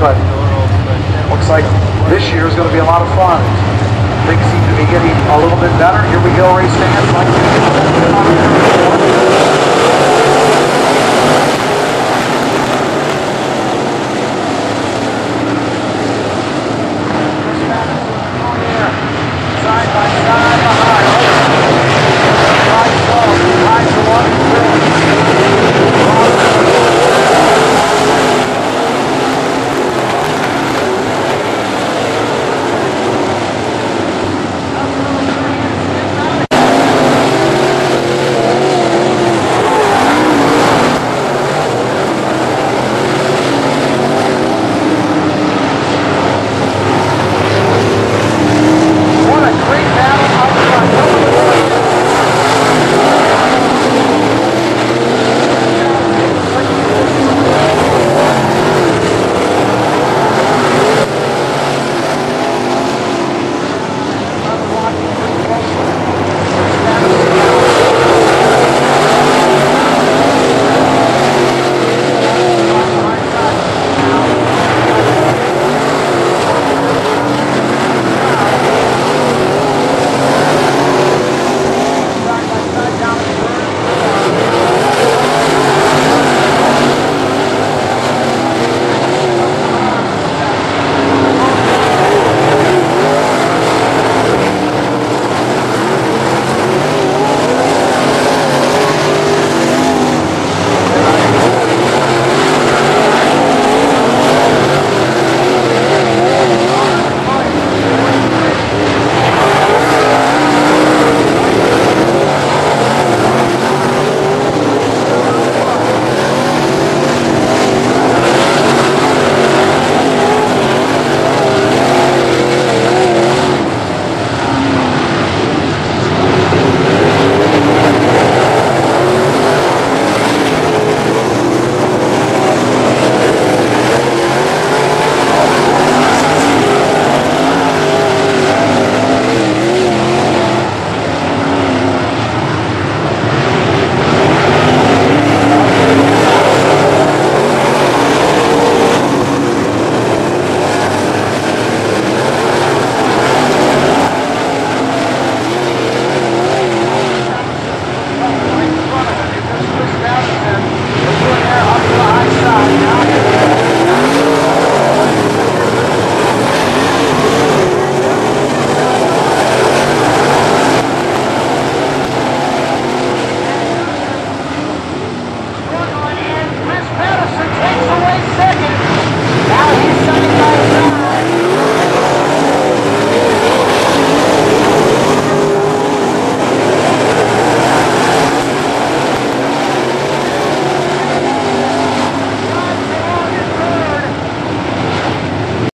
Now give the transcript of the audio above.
but looks like this year is going to be a lot of fun. Things seem to be getting a little bit better. Here we go, race fans.